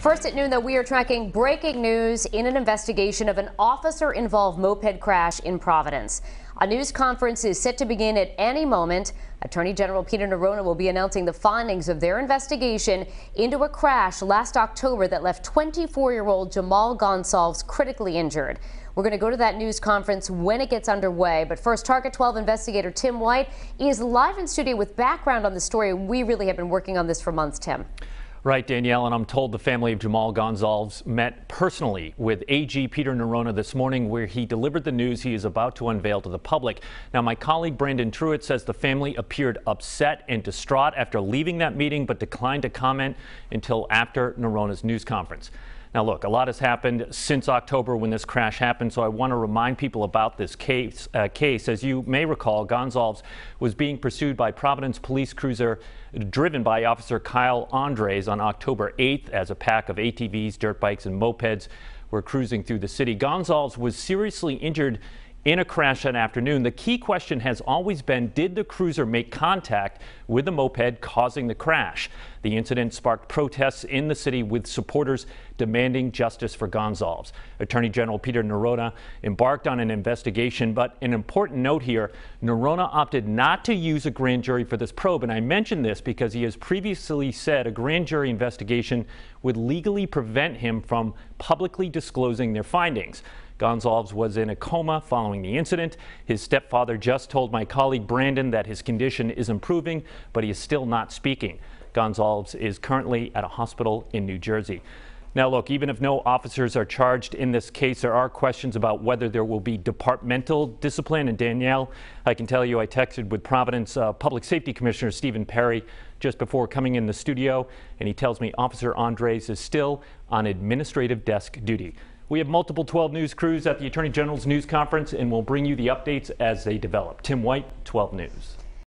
First at noon, though, we are tracking breaking news in an investigation of an officer involved moped crash in Providence. A news conference is set to begin at any moment. Attorney General Peter Neronha will be announcing the findings of their investigation into a crash last October that left 24 year old Jhamal Gonsalves critically injured. We're going to go to that news conference when it gets underway. But first, Target 12 investigator Tim White is live in studio with background on the story. We really have been working on this for months, Tim. Right, Danielle, and I'm told the family of Jhamal Gonsalves met personally with AG Peter Neronha this morning where he delivered the news he is about to unveil to the public. Now, my colleague Brandon Truitt says the family appeared upset and distraught after leaving that meeting but declined to comment until after Neronha's news conference. Now, look, a lot has happened since October when this crash happened, so I want to remind people about this case. Uh, case. As you may recall, Gonsalves was being pursued by Providence police cruiser driven by Officer Kyle Endres on October 8th as a pack of ATVs, dirt bikes, and mopeds were cruising through the city. Gonsalves was seriously injured in a crash that afternoon. The key question has always been, did the cruiser make contact with the moped causing the crash? The incident sparked protests in the city with supporters demanding justice for Gonsalves. Attorney General Peter Neronha embarked on an investigation, but an important note here, Neronha opted not to use a grand jury for this probe. And I mention this because he has previously said a grand jury investigation would legally prevent him from publicly disclosing their findings. Gonsalves was in a coma following the incident. His stepfather just told my colleague Brandon that his condition is improving, but he is still not speaking. Gonsalves is currently at a hospital in New Jersey. Now, look, even if no officers are charged in this case, there are questions about whether there will be departmental discipline. And Danielle, I can tell you I texted with Providence uh, Public Safety Commissioner Steven Paré just before coming in the studio, and he tells me Officer Endres is still on administrative desk duty. We have multiple 12 News crews at the Attorney General's news conference, and we'll bring you the updates as they develop. Tim White, 12 News.